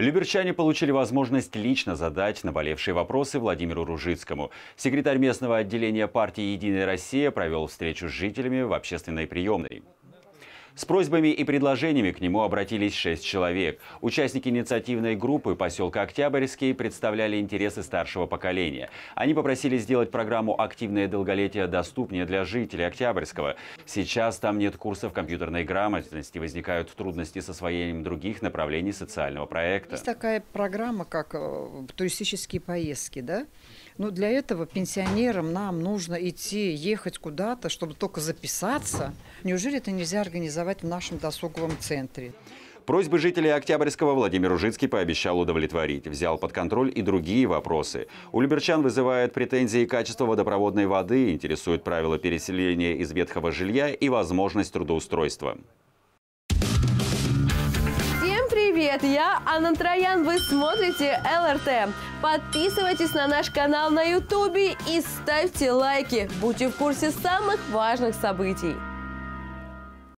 Люберчане получили возможность лично задать наболевшие вопросы Владимиру Ружицкому. Секретарь местного отделения партии «Единая Россия» провел встречу с жителями в общественной приемной. С просьбами и предложениями к нему обратились шесть человек. Участники инициативной группы поселка Октябрьский представляли интересы старшего поколения. Они попросили сделать программу «Активное долголетие» доступнее для жителей Октябрьского. Сейчас там нет курсов компьютерной грамотности, возникают трудности с освоением других направлений социального проекта. Есть такая программа, как э, туристические поездки, да? Но для этого пенсионерам нам нужно идти, ехать куда-то, чтобы только записаться. Неужели это нельзя организовать в нашем досуговом центре? Просьбы жителей Октябрьского Владимир Ужицкий пообещал удовлетворить. Взял под контроль и другие вопросы. У люберчан вызывает претензии качество водопроводной воды, интересуют правила переселения из ветхого жилья и возможность трудоустройства. привет! Я Анна Троян, вы смотрите ЛРТ. Подписывайтесь на наш канал на Ютубе и ставьте лайки. Будьте в курсе самых важных событий.